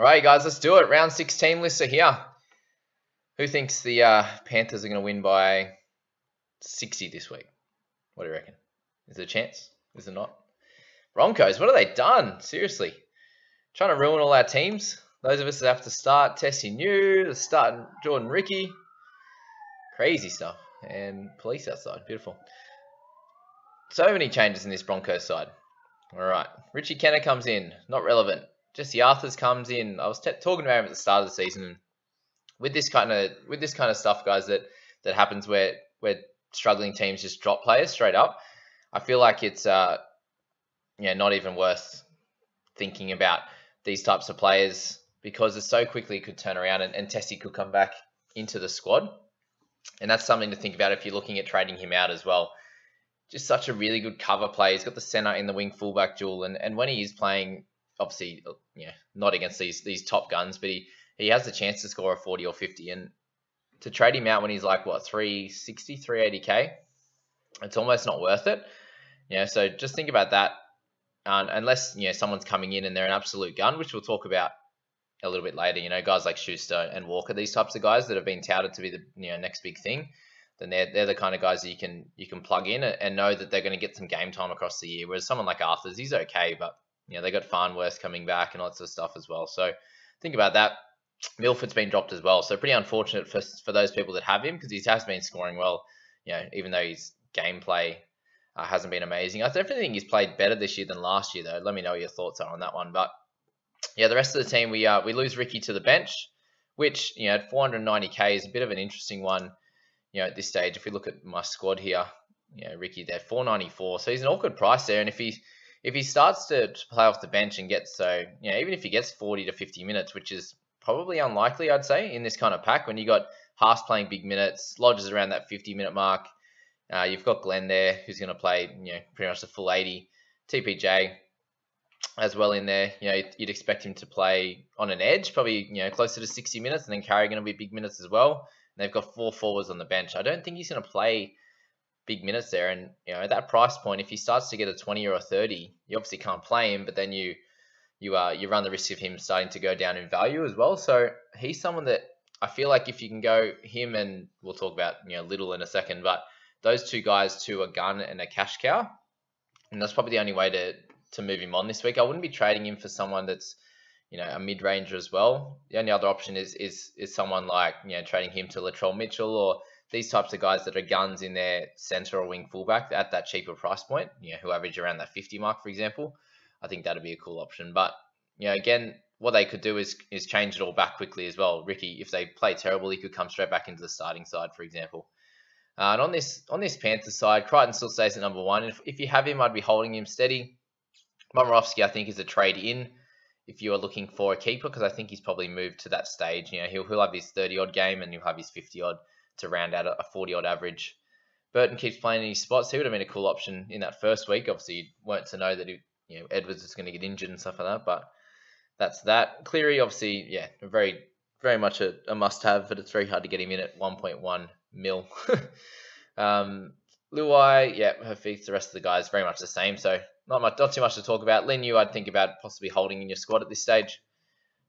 All right, guys, let's do it. Round 16 lists are here. Who thinks the uh, Panthers are going to win by 60 this week? What do you reckon? Is there a chance? Is it not? Broncos, what have they done? Seriously. Trying to ruin all our teams. Those of us that have to start Tesi Niu, starting Jordan Riki. Crazy stuff. And police outside. Beautiful. So many changes in this Broncos side. All right. Richie Kennar comes in. Not relevant. Jesse Arthars comes in. I was talking about him at the start of the season. With this kind of with this kind of stuff, guys, that that happens where where struggling teams just drop players straight up. I feel like it's uh, yeah, not even worth thinking about these types of players because it so quickly could turn around and, and Tesi could come back into the squad. And that's something to think about if you're looking at trading him out as well. Just such a really good cover play. He's got the center in the wing fullback duel, and, and when he is playing, obviously, yeah, not against these these top guns, but he he has the chance to score a 40 or 50. And to trade him out when he's like what 360, 380k, it's almost not worth it. Yeah, so just think about that. Um, unless you know someone's coming in and they're an absolute gun, which we'll talk about a little bit later. You know, guys like Schuster and Walker, these types of guys that have been touted to be the you know next big thing. Then they're, they're the kind of guys that you can you can plug in and know that they're going to get some game time across the year. Whereas someone like Arthars, he's okay, but you know they got Farnworth coming back and lots of stuff as well. So think about that. Milford's been dropped as well, so pretty unfortunate for for those people that have him because he has been scoring well. You know, even though his gameplay uh, hasn't been amazing. I definitely think he's played better this year than last year, though. Let me know your thoughts are on that one. But yeah, the rest of the team, we uh, we lose Riki to the bench, which you know at 490k is a bit of an interesting one. You know, at this stage, if we look at my squad here, you know, Riki there 494, so he's an awkward price there. And if he if he starts to, play off the bench and gets so, you know, even if he gets 40 to 50 minutes, which is probably unlikely, I'd say, in this kind of pack when you got Haas playing big minutes, Lodges around that 50 minute mark. Uh, you've got Glenn there, who's going to play, you know, pretty much the full 80. TPJ as well in there. You know, you'd expect him to play on an edge, probably you know closer to 60 minutes, and then Carey going to be big minutes as well. And they've got four forwards on the bench. I don't think he's going to play big minutes there. And you know, at that price point, if he starts to get a 20 or a 30, you obviously can't play him, but then you you uh you run the risk of him starting to go down in value as well. So he's someone that I feel like if you can go him and we'll talk about you know little in a second, but those two guys to a gun and a cash cow. And that's probably the only way to to move him on this week. I wouldn't be trading him for someone that's you know a mid ranger as well. The only other option is is is someone like you know trading him to Latrell Mitchell or these types of guys that are guns in their center or wing fullback at that cheaper price point. You know who average around that 50 mark, for example. I think that'd be a cool option. But you know again. What they could do is is change it all back quickly as well. Riki, if they play terrible, he could come straight back into the starting side, for example. Uh, and on this on this Panthers side, Crichton still stays at number one. If, if you have him, I'd be holding him steady. Momirovski, I think, is a trade in if you are looking for a keeper because I think he's probably moved to that stage. You know, he'll, he'll have his 30 odd game and he'll have his 50 odd to round out a 40 odd average. Burton keeps playing in his spots. He would have been a cool option in that first week. Obviously, you weren't to know that he, you know Edwards is going to get injured and stuff like that, but that's that. Cleary, obviously, yeah, very very much a, a must have, but it's very hard to get him in at 1.1 mil. um, Luai, yeah, her feats the rest of the guys very much the same. So not much, not too much to talk about. Leniu, I'd think about possibly holding in your squad at this stage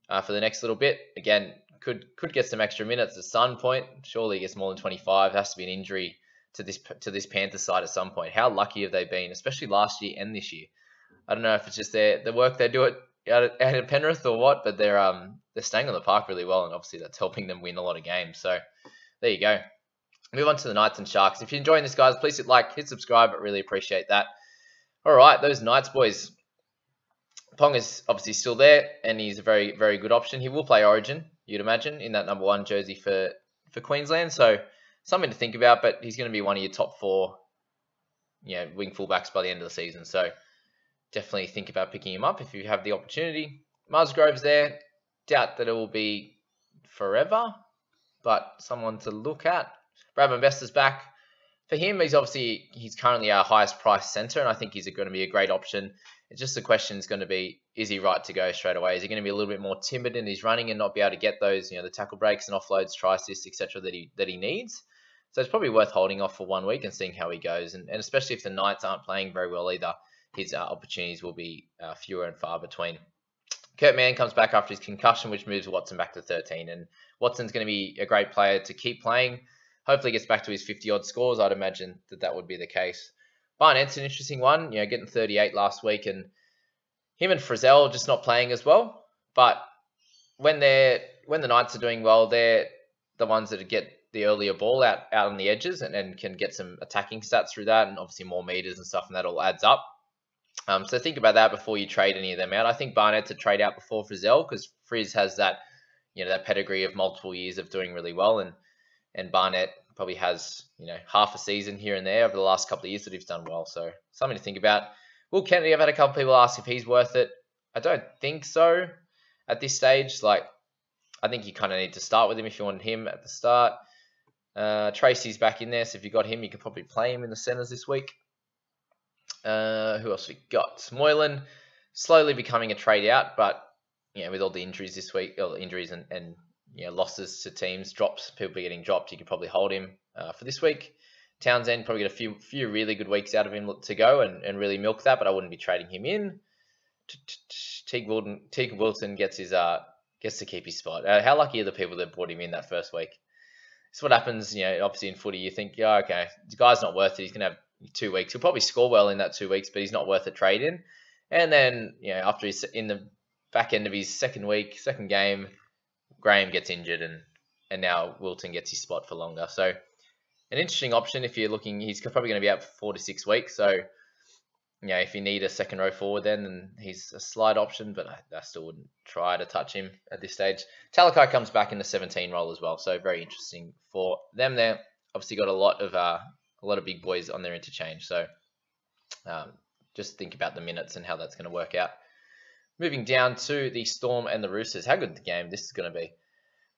uh, for the next little bit. Again, could could get some extra minutes at some point. Surely he gets more than 25. Has to be an injury to this to this Panther side at some point. How lucky have they been, especially last year and this year? I don't know if it's just their the work they do at, out at Penrith or what, but they're um they're staying on the park really well, and obviously that's helping them win a lot of games. So there you go. Move on to the Knights and Sharks. If you're enjoying this, guys, please hit like, hit subscribe. I really appreciate that. All right, those Knights boys. Ponga is obviously still there, and he's a very, very good option. He will play Origin, you'd imagine, in that number one jersey for for Queensland. So something to think about. But he's going to be one of your top four, you know, wing fullbacks by the end of the season. So definitely think about picking him up if you have the opportunity. Musgrove's there. Doubt that it will be forever, but someone to look at. Bradman Best back. For him, he's obviously he's currently our highest price center, and I think he's going to be a great option. It's just the question is going to be: Is he right to go straight away? Is he going to be a little bit more timid in his running and not be able to get those, you know, the tackle breaks and offloads, try assists, etc. that he that he needs? So it's probably worth holding off for one week and seeing how he goes, and, and especially if the Knights aren't playing very well either, his uh, opportunities will be uh, fewer and far between. Kurt Mann comes back after his concussion, which moves Watson back to 13. And Watson's going to be a great player to keep playing. Hopefully, gets back to his 50 odd scores. I'd imagine that that would be the case. Barnett's an interesting one. You know, getting 38 last week, and him and Frizell just not playing as well. But when they're when the Knights are doing well, they're the ones that get the earlier ball out out on the edges and, and can get some attacking stats through that, and obviously more meters and stuff, and that all adds up. Um, so think about that before you trade any of them out. I think Barnett's a trade out before Frizell because Frizz has that, you know, that pedigree of multiple years of doing really well, and and Barnett probably has you know half a season here and there over the last couple of years that he's done well. So something to think about. Will Kennedy? I've had a couple people ask if he's worth it. I don't think so at this stage. Like, I think you kind of need to start with him if you want him at the start. Uh, Tracey's back in there, so if you got him, you could probably play him in the centres this week. Uh, who else we got? Moylan slowly becoming a trade out, but you know, with all the injuries this week, all the injuries and, and you know, losses to teams, drops, people getting dropped, you could probably hold him uh, for this week. Townsend probably get a few few really good weeks out of him to go and, and really milk that, but I wouldn't be trading him in. Teig Wilton, Teig Wilton gets his uh gets to keep his spot. Uh, how lucky are the people that brought him in that first week? It's what happens, you know. Obviously in footy, you think, yeah, okay, the guy's not worth it. He's gonna have two weeks. He'll probably score well in that two weeks, but he's not worth a trade in. And then, you know, after he's in the back end of his second week, second game, Graham gets injured and and now Wilton gets his spot for longer. So an interesting option if you're looking. He's probably going to be out for four to six weeks. So you know, if you need a second row forward, then then he's a slight option, but I, I still wouldn't try to touch him at this stage. Talakai comes back in the 17 role as well, so very interesting for them there. Obviously, got a lot of uh, a lot of big boys on their interchange. So um, just think about the minutes and how that's going to work out. Moving down to the Storm and the Roosters. How good the game this is going to be.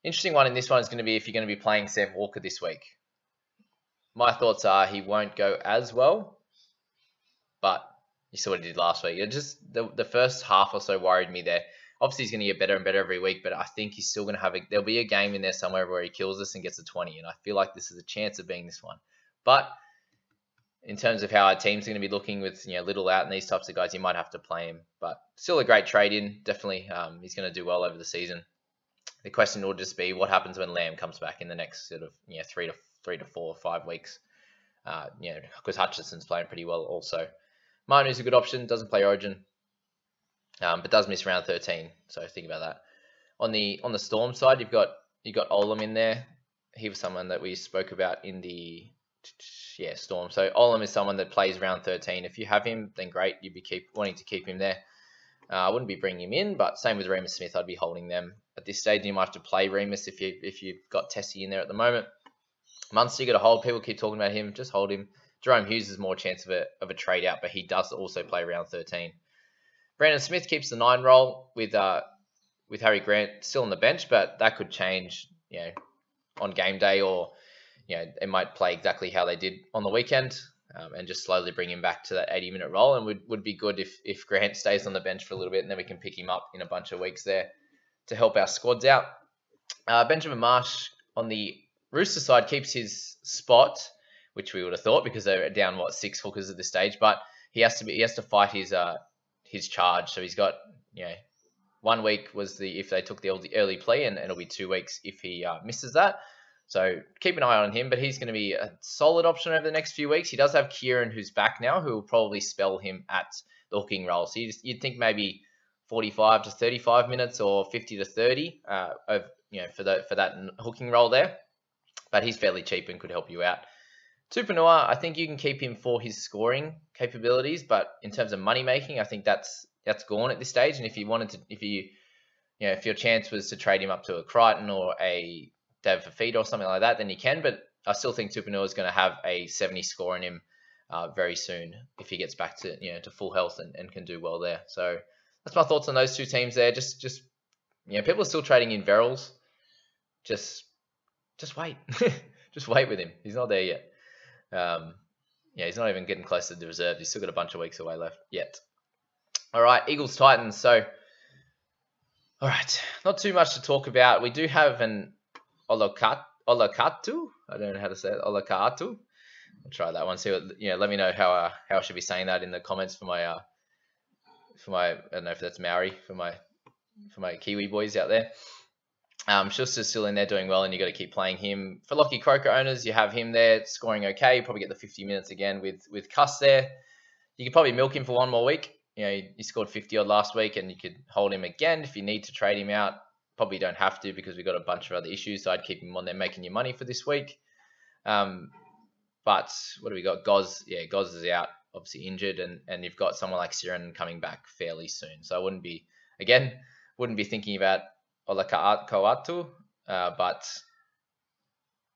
Interesting one in this one is going to be if you're going to be playing Sam Walker this week. My thoughts are he won't go as well, but you saw what he did last week. It just the, the first half or so worried me there. Obviously, he's going to get better and better every week, but I think he's still going to have a. There'll be a game in there somewhere where he kills us and gets a 20, and I feel like this is a chance of being this one. But in terms of how our team's going to be looking with you know little out and these types of guys, you might have to play him. But still a great trade in. Definitely, um, he's going to do well over the season. The question will just be what happens when Lam comes back in the next sort of you know three to three to four or five weeks. Uh, you know, because Hutchison's playing pretty well also. Manu's a good option. Doesn't play Origin, um, but does miss round 13. So think about that. On the on the Storm side, you've got you got Olam in there. He was someone that we spoke about in the yeah, Storm. So Olam is someone that plays round 13. If you have him, then great. You'd be keep wanting to keep him there. Uh, I wouldn't be bringing him in, but same with Reimis Smith. I'd be holding them at this stage. You might have to play Reimis if you if you've got Tesi in there at the moment. Munster, you got to hold. People keep talking about him. Just hold him. Jahrome Hughes is more chance of a of a trade out, but he does also play round 13. Brandon Smith keeps the nine role with uh with Harry Grant still on the bench, but that could change, you know, on game day or you know, they might play exactly how they did on the weekend um, and just slowly bring him back to that 80 minute role. And would, would be good if, if Grant stays on the bench for a little bit and then we can pick him up in a bunch of weeks there to help our squads out. Uh, Benjamin Marsh on the Rooster side keeps his spot, which we would have thought because they're down what six hookers at this stage, but he has to be he has to fight his uh his charge. So he's got you know one week was the if they took the early play and, and it'll be two weeks if he uh, misses that. So keep an eye on him, but he's going to be a solid option over the next few weeks. He does have Kieran, who's back now, who will probably spell him at the hooking role. So you'd think maybe 45 to 35 minutes or 50 to 30 uh, of you know for the for that hooking role there. But he's fairly cheap and could help you out. Tupouniua, I think you can keep him for his scoring capabilities, but in terms of money making, I think that's that's gone at this stage. And if you wanted to, if you you know, if your chance was to trade him up to a Crichton or a David Fifita or something like that, then you can. But I still think Tupouniua is going to have a 70 score in him uh, very soon if he gets back to you know to full health and, and can do well there. So that's my thoughts on those two teams there. Just just you know people are still trading in Verrills. Just just wait, just wait with him. He's not there yet. Um, yeah, he's not even getting close to the reserve. He's still got a bunch of weeks away left yet. All right, Eagles Titans. So, all right, not too much to talk about. We do have an Olokat Olakatu. I don't know how to say it. Olakatu. I'll try that one. See what you know. Let me know how uh, how I should be saying that in the comments for my uh for my I don't know if that's Maori for my for my Kiwi boys out there. Um, Schuster's still in there doing well, and you've got to keep playing him. For Lockie Croker owners, you have him there scoring okay. You probably get the 50 minutes again with with Cuss there. You could probably milk him for one more week. You know, he, he scored 50 odd last week, and you could hold him again if you need to trade him out. Probably don't have to because we've got a bunch of other issues, so I'd keep him on there making you money for this week. Um, but what do we got? Goz, yeah, Goz is out, obviously injured, and and you've got someone like Sironen coming back fairly soon. So I wouldn't be again, wouldn't be thinking about Olakau'atu, uh, but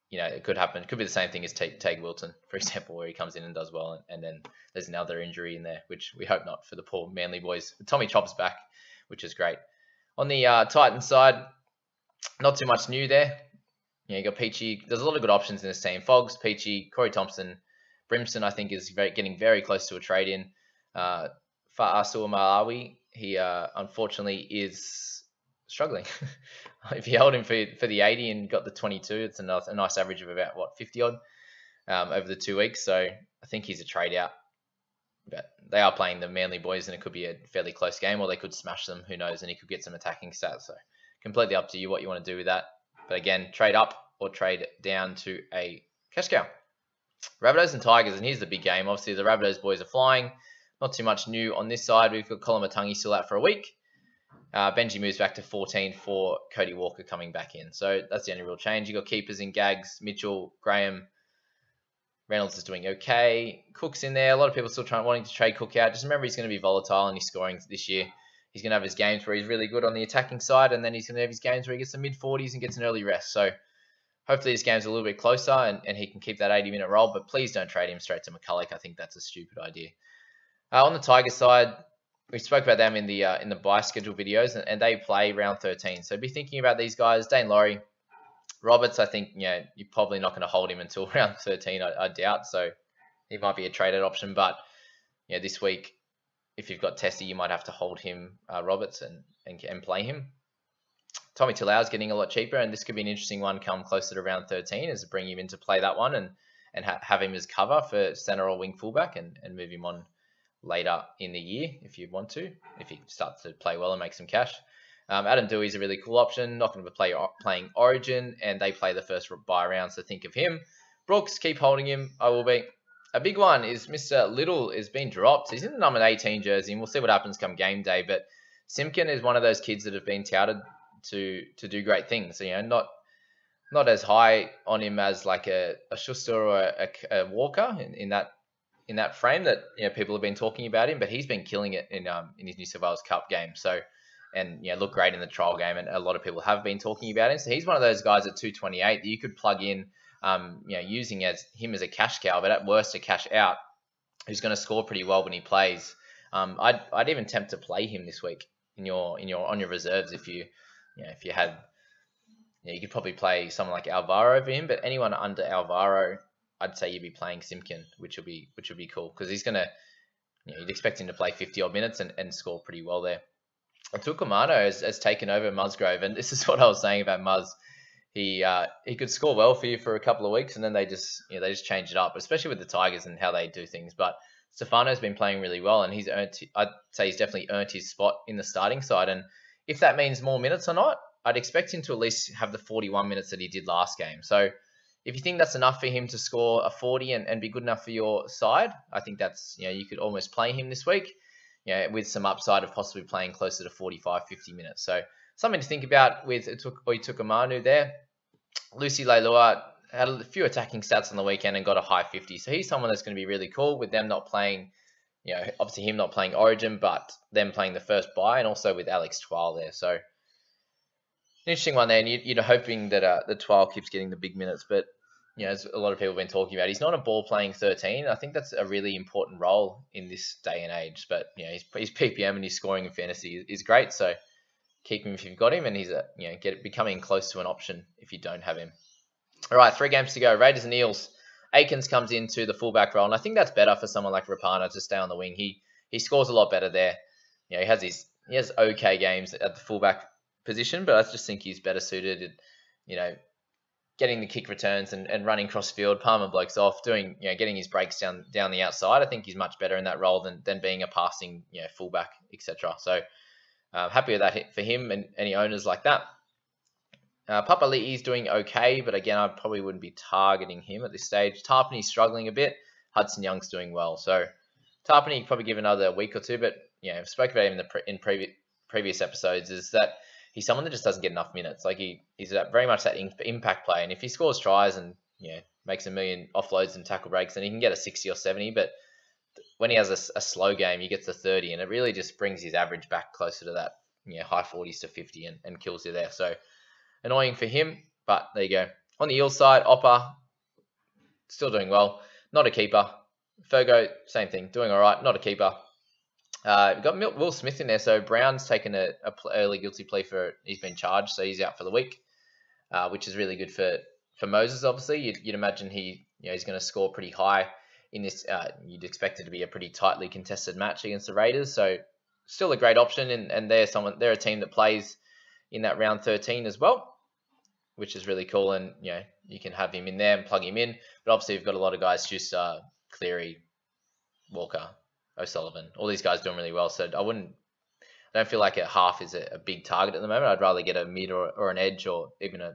you know, it could happen. It could be the same thing as Teig Wilton, for example, where he comes in and does well, and, and, then there's another injury in there, which we hope not for the poor Manly boys. Tommy Chop's back, which is great. On the uh, Titan side, not too much new there. You, know, you got Peachy. There's a lot of good options in this team. Fogs, Peachy, Corey Thompson, Brimson. I think is very, getting very close to a trade in. Uh, Fa'asua Malawi, he uh, unfortunately is struggling. if you held him for, for the 80 and got the 22, it's a nice, a nice average of about, what, 50 odd um, over the two weeks. So I think he's a trade out. But they are playing the Manly boys, and it could be a fairly close game, or they could smash them. Who knows? And he could get some attacking stats. So completely up to you what you want to do with that. But again, trade up or trade down to a cash cow. Rabbitohs and Tigers, and here's the big game. Obviously, the Rabbitohs boys are flying. Not too much new on this side. We've got Koloamatangi still out for a week. Uh, Benji moves back to 14 for Cody Walker coming back in. So that's the only real change. You got keepers in Gags, Mitchell, Graham. Reynolds is doing okay. Cook's in there. A lot of people still trying wanting to trade Cook out. Just remember he's going to be volatile and he's scoring this year. He's going to have his games where he's really good on the attacking side, and then he's going to have his games where he gets the mid 40s and gets an early rest. So hopefully this game's a little bit closer and, and he can keep that 80 minute role, But please don't trade him straight to McCulloch. I think that's a stupid idea. Uh, on the Tiger side, we spoke about them in the uh, in the buy schedule videos, and, and, they play round 13. So be thinking about these guys. Daine Laurie, Roberts. I think you know you're probably not going to hold him until round 13. I, I, doubt. So he might be a traded option, but you know this week, if you've got Tesi, you might have to hold him, uh, Roberts, and, and and play him. Tommy Talau is getting a lot cheaper, and this could be an interesting one come closer to round 13, is to bring him in to play that one and and ha- have him as cover for center or wing fullback and, and move him on later in the year if you want to, if he starts to play well and make some cash. Um, Adam is a really cool option. Not going to play playing Origin, and they play the first buy round, so think of him. Brooks, keep holding him. I will be. A big one is Mr. Liddle is being dropped. He's in the number 18 jersey, and we'll see what happens come game day. But Simkin is one of those kids that have been touted to to do great things. So, You know, not not as high on him as like a, a Schuster or a, a Walker in, in that in that frame that you know people have been talking about him, but he's been killing it in um in his New South Wales Cup game. So and you know look great in the trial game, and a lot of people have been talking about him. So he's one of those guys at 228 that you could plug in, um, you know, using as him as a cash cow, but at worst a cash out, who's going to score pretty well when he plays. Um, I'd I'd even tempt to play him this week in your in your on your reserves if you, you know, if you had. You, you could probably play someone like Alvaro over him, but anyone under Alvaro, I'd say you'd be playing Simkin, which would be which would be cool because he's gonna, you know, you'd expect him to play 50 odd minutes and, and score pretty well there. Utoikamanu has, has taken over Musgrove, and this is what I was saying about Muzz. He uh, he could score well for you for a couple of weeks, and then they just you know they just change it up, especially with the Tigers and how they do things. But Stefano's been playing really well, and he's earned. I'd say he's definitely earned his spot in the starting side. And if that means more minutes or not, I'd expect him to at least have the 41 minutes that he did last game. So if you think that's enough for him to score a 40 and, and be good enough for your side, I think that's, you know, you could almost play him this week, you know, with some upside of possibly playing closer to 45, 50 minutes. So something to think about with Utoikamanu there. Lucy Leilua had a few attacking stats on the weekend and got a high 50. So he's someone that's going to be really cool with them not playing, you know, obviously him not playing Origin, but them playing the first buy and also with Alex Twal there. So interesting one there. And you, are hoping that uh, the Twal keeps getting the big minutes, but you know, as a lot of people have been talking about, he's not a ball playing 13. I think that's a really important role in this day and age. But you know, his, his PPM and his scoring in fantasy is, is great. So keep him if you've got him, and he's a, you know get becoming close to an option if you don't have him. All right, three games to go. Raiders and Eels. Aekins comes into the fullback role, and I think that's better for someone like Rapana to stay on the wing. He he scores a lot better there. You know, he has his he has okay games at the fullback position, but I just think he's better suited. You know, getting the kick returns and, and running cross field, Palmer blokes off, doing you know getting his breaks down down the outside. I think he's much better in that role than than being a passing you know fullback etc. So uh, happy with that for him and any owners like that. Uh, Papali'i is doing okay, but again, I probably wouldn't be targeting him at this stage. Tapani's struggling a bit. Hudson Young's doing well. So Tapani probably give another week or two, but you know, I've spoken about him in the pre- in previous previous episodes. Is that he's someone that just doesn't get enough minutes. Like he he's very much that in, impact play, and if he scores tries and you know makes a million offloads and tackle breaks, then he can get a sixty or seventy. But when he has a, a slow game, he gets to thirty, and it really just brings his average back closer to that you know high forties to fifty, and, and kills you there. So annoying for him, but there you go. On the Eel side, Opper still doing well. Not a keeper. Fergo, same thing, doing all right. Not a keeper. Uh, we've got Will Smith in there, so Brown's taken a, a early guilty plea for he's been charged, so he's out for the week, uh, which is really good for for Moses. Obviously, you'd, you'd imagine he you know he's going to score pretty high in this. Uh, you'd expect it to be a pretty tightly contested match against the Raiders, so still a great option, and, and they're someone they're a team that plays in that round 13 as well, which is really cool. And you know you can have him in there and plug him in, but obviously you've got a lot of guys just uh, Cleary, Walker, O'Sullivan. All these guys doing really well. So I wouldn't. I don't feel like a half is a, a big target at the moment. I'd rather get a mid or, or an edge or even a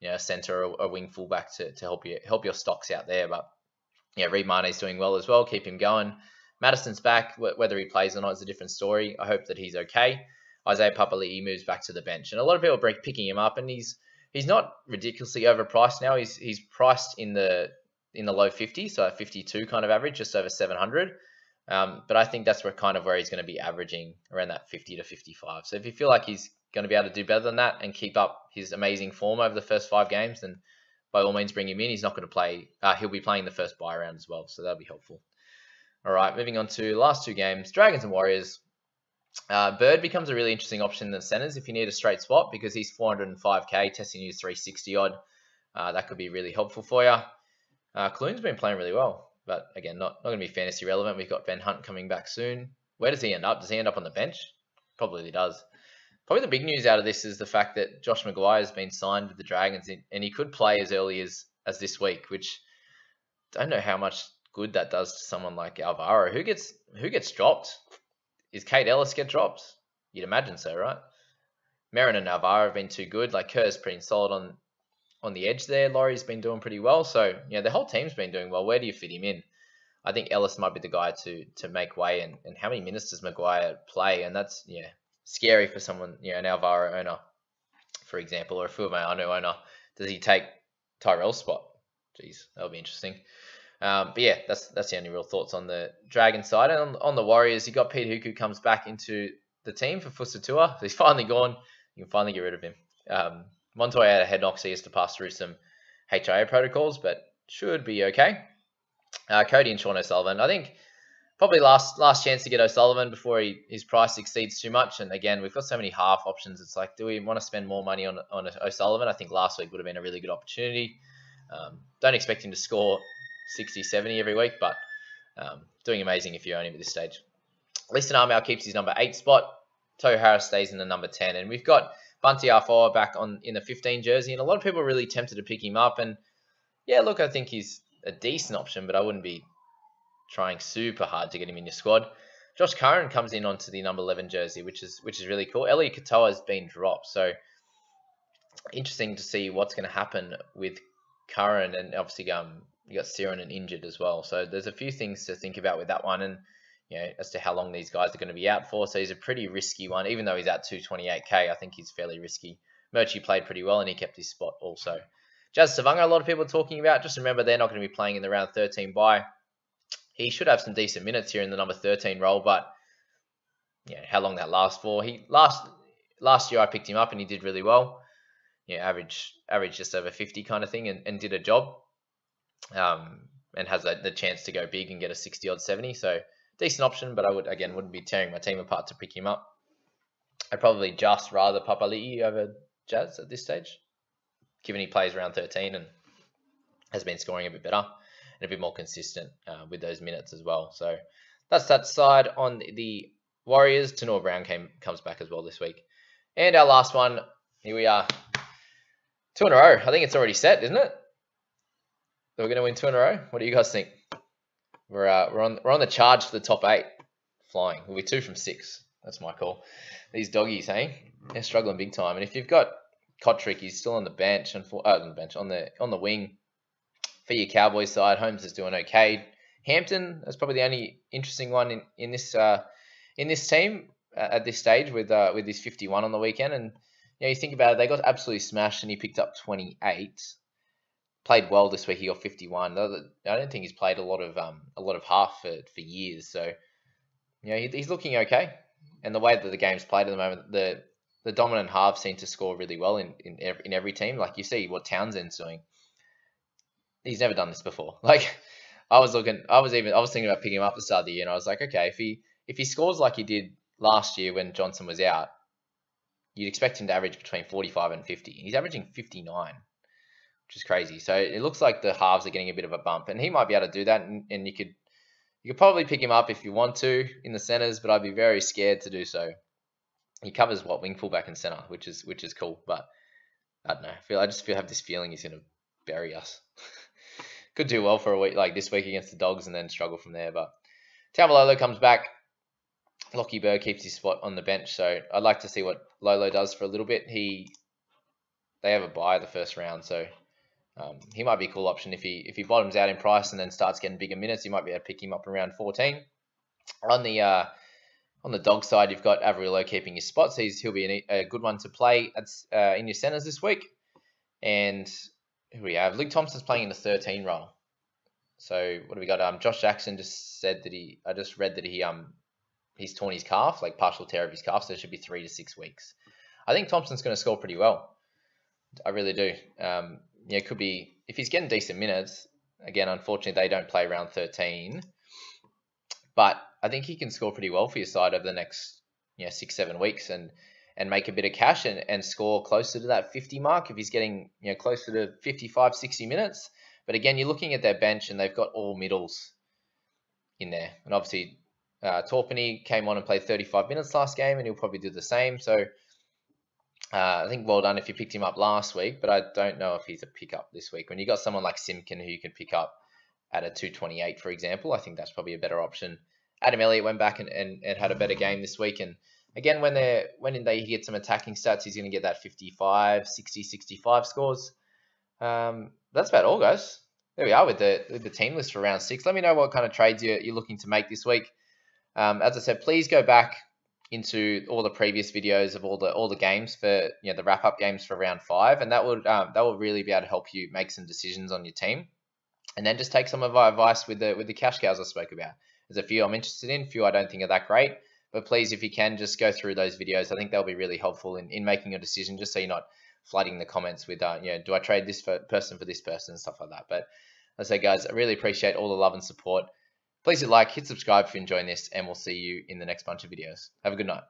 you know a center or a wing fullback to, to help you help your stocks out there. But yeah, Reed Mahoney's doing well as well. Keep him going. Madison's back. Whether he plays or not is a different story. I hope that he's okay. Isaiah Papali'i moves back to the bench, and a lot of people are picking him up, and he's he's not ridiculously overpriced now. He's he's priced in the in the low 50s, so a 52 kind of average, just over 700. Um, but I think that's where kind of where he's going to be averaging around that 50 to 55. So if you feel like he's going to be able to do better than that and keep up his amazing form over the first five games, then by all means bring him in. He's not going to play. Uh, he'll be playing the first buy round as well, so that'll be helpful. All right, moving on to last two games, Dragons and Warriors. Uh, Bird becomes a really interesting option in the centers if you need a straight swap because he's 405k, Tesi Niu 360 odd. Uh, that could be really helpful for you. Uh, Clune's been playing really well, but again, not, not going to be fantasy relevant. We've got Ben Hunt coming back soon. Where does he end up? Does he end up on the bench? Probably he does. Probably the big news out of this is the fact that Josh McGuire has been signed with the Dragons, and he could play as early as, as this week, which I don't know how much good that does to someone like Alvaro. Who gets who gets dropped? Is Kaide Ellis get dropped? You'd imagine so, right? Merrin and Alvaro have been too good. Like Kerr's pretty solid on on the edge there. Lawrie's been doing pretty well. So, you know the whole team's been doing well. Where do you fit him in? I think Ellis might be the guy to to make way. And, and how many minutes does McGuire play? And that's, yeah, scary for someone, you know, an Alvaro owner, for example, or a Fuimaono owner. Does he take Tyrell's spot? Jeez, that'll be interesting. Um, but yeah, that's that's the only real thoughts on the Dragon side. And on, on the Warriors, you got Peta Hiku comes back into the team for Fusitu'a. He's finally gone. You can finally get rid of him. Um, Montoya had a head knock, so he has to pass through some HIA protocols, but should be okay. Uh, Cody and Sean O'Sullivan. I think probably last last chance to get O'Sullivan before he, his price exceeds too much. And again, we've got so many half options. It's like, do we want to spend more money on on O'Sullivan? I think last week would have been a really good opportunity. Um, don't expect him to score 60, 70 every week, but um, doing amazing if you own him at this stage. Leeson Armour keeps his number eight spot. Tohu Harris stays in the number 10. And we've got Bunty Afoa back on in the 15 jersey, and a lot of people are really tempted to pick him up. And yeah, look, I think he's a decent option, but I wouldn't be trying super hard to get him in your squad. Josh Curran comes in onto the number 11 jersey, which is which is really cool. Eliesa Katoa has been dropped, so interesting to see what's going to happen with Curran, and obviously um you got Sironen injured as well. So there's a few things to think about with that one, and you know, as to how long these guys are going to be out for. So he's a pretty risky one, even though he's at 228k. I think he's fairly risky. Murchie played pretty well and he kept his spot also. Jazz Tevaga, a lot of people talking about. Just remember, they're not going to be playing in the round 13 bye. He should have some decent minutes here in the number 13 role, but yeah, how long that lasts for? He last last year I picked him up and he did really well. Yeah, average average just over 50 kind of thing, and, and did a job. Um, and has a, the chance to go big and get a 60 odd 70. So decent option, but I would again wouldn't be tearing my team apart to pick him up. I'd probably just rather Papali'i over Jazz at this stage, given he plays around 13 and has been scoring a bit better and a bit more consistent uh, with those minutes as well. So that's that side on the Warriors. Tanor Brown came comes back as well this week. And our last one, here we are. Two in a row. I think it's already set, isn't it? We're going to win two in a row. What do you guys think? We're uh, we're on we're on the charge for the top eight, flying. We'll be two from six. That's my call. these doggies, hey, they're struggling big time. And if you've got Kotrick, he's still on the bench and for, uh, on the bench on the on the wing for your Cowboys side. Holmes is doing okay. Hampton is probably the only interesting one in in this uh, in this team uh, at this stage with uh, with his 51 on the weekend. And you know, you think about it, they got absolutely smashed, and he picked up 28. Played well this week. He got 51. I don't think he's played a lot of um a lot of half for, for years. So you know, he, he's looking okay. And the way that the game's played at the moment, the the dominant half seem to score really well in, in every, in every team. Like you see what Townsend's doing. He's never done this before. Like I was looking, I was even, I was thinking about picking him up at the start of the year, and I was like, okay, if he if he scores like he did last year when Johnson was out, you'd expect him to average between 45 and 50. He's averaging 59, which is crazy. So it looks like the halves are getting a bit of a bump, and he might be able to do that. And, and you could you could probably pick him up if you want to in the centers, but I'd be very scared to do so. He covers what wing fullback and center, which is which is cool, but I don't know. I feel I just feel have this feeling he's gonna bury us. Could do well for a week like this week against the Dogs and then struggle from there. But Taumalolo comes back. Lockie Burr keeps his spot on the bench, so I'd like to see what Lolo does for a little bit. He they have a buy the first round, so um, he might be a cool option if he if he bottoms out in price and then starts getting bigger minutes. You might be able to pick him up around 14. On the uh, on the dog side, you've got Averillo keeping his spots. He's he'll be a good one to play at, uh, in your centers this week. And who we have? Luke Thompson's playing in the 13 role. So what do we got? Um, Josh Jackson just said that he. I just read that he um he's torn his calf, like partial tear of his calf, so it should be three to six weeks. I think Thompson's going to score pretty well. I really do. Um, yeah, it could be. If he's getting decent minutes. Again, unfortunately, they don't play round 13, but I think he can score pretty well for your side over the next you know six seven weeks and and make a bit of cash and, and score closer to that 50 mark if he's getting you know closer to 55 60 minutes. But again you're looking at their bench and they've got all middles in there. And obviously uh, Torpany came on and played 35 minutes last game and he'll probably do the same. So uh, I think well done if you picked him up last week but I don't know if he's a pickup this week when you got someone like Simkin who you can pick up at a 228 for example I think that's probably a better option Adam Elliott went back and, and, and had a better game this week and again, when they when they get some attacking stats, he's going to get that 55, 60, 65 scores. Um, that's about all, guys. There we are with the with the team list for round six. Let me know what kind of trades you're, you're looking to make this week. Um, as I said, please go back into all the previous videos of all the all the games for you know the wrap up games for round five, and that would um, that will really be able to help you make some decisions on your team. And then just take some of our advice with the with the cash cows I spoke about. There's a few I'm interested in, a few I don't think are that great. But please, if you can, just go through those videos. I think they'll be really helpful in, in making a decision, just so you're not flooding the comments with, uh, you know, do I trade this for, person for this person and stuff like that. But I say, guys, I really appreciate all the love and support. Please hit like, hit subscribe if you're enjoying this, and we'll see you in the next bunch of videos. Have a good night.